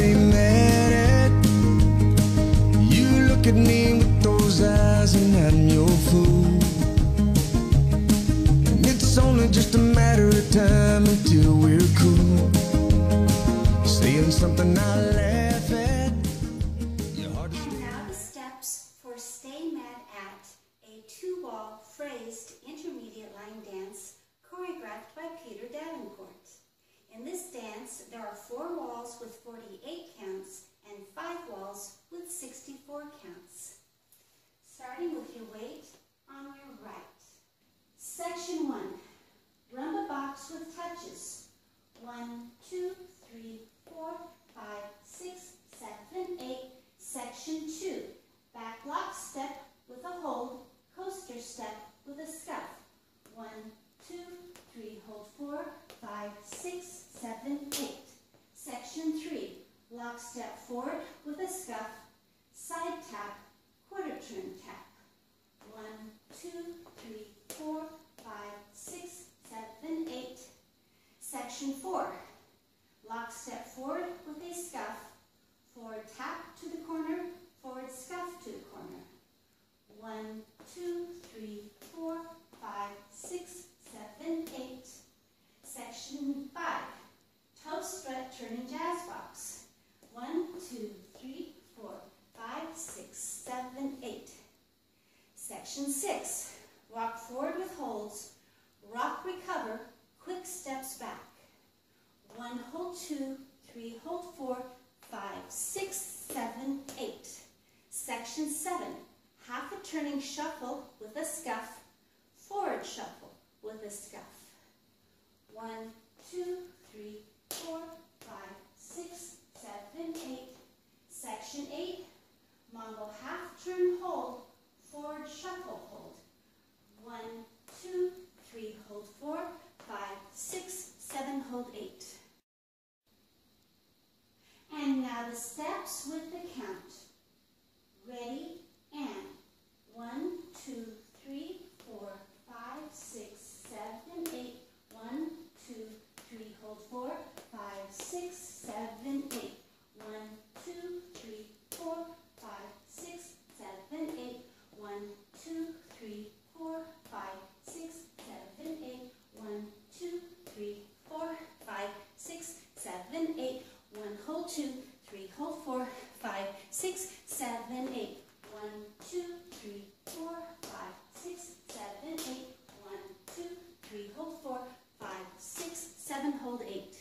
stay mad at. You look at me with those eyes, and I'm your fool. And it's only just a matter of time until we're cool. Saying something I laugh at. And now the steps for Stay Mad at, a two-wall phrased In this dance, there are four walls with 48 counts and five walls with 64 counts. Starting with your weight on your right. Section 1. Rumba box with touches. One, two, three, four, five, six, seven, eight. Section 2. Back lock step with a hold, coaster step with a scuff. One, two, three, hold four, five, six, seven, eight. Section 3. Lock step forward with a scuff, side tap, quarter turn tap. One, two, three, four, five, six, seven, eight. Section 4. Lock step forward with a scuff, forward tap to the corner, forward scuff to the corner. One, two, three, four, five, six, seven, eight. Section 5. Toe turning jazz box. One, two, three, four, five, six, seven, eight. Section 6. Rock forward with holds. Rock recover. Quick steps back. One, hold two, three, hold four, five, six, seven, eight. Section 7. Half a turning shuffle with a scuff. Forward shuffle with a scuff. One, two, three, four, five, six, seven, eight. Section 8. Monterey half turn hold. Forward shuffle hold. One, two, three, hold four, five, six, eight. And now the steps with the count. Ready and one, two, three, four, five, six, seven, eight. One, two, three, hold four, five, six, seven, eight. One, two, three, four, five, six, seven, eight. One, two, three, four, five, six, seven, eight. One, two, three, four, five, six, seven, eight. One, hold two, three, hold four, five, six, seven, eight. One, two, three, four, five, six, seven, eight. One, two, three, hold four, five, six, seven, hold eight.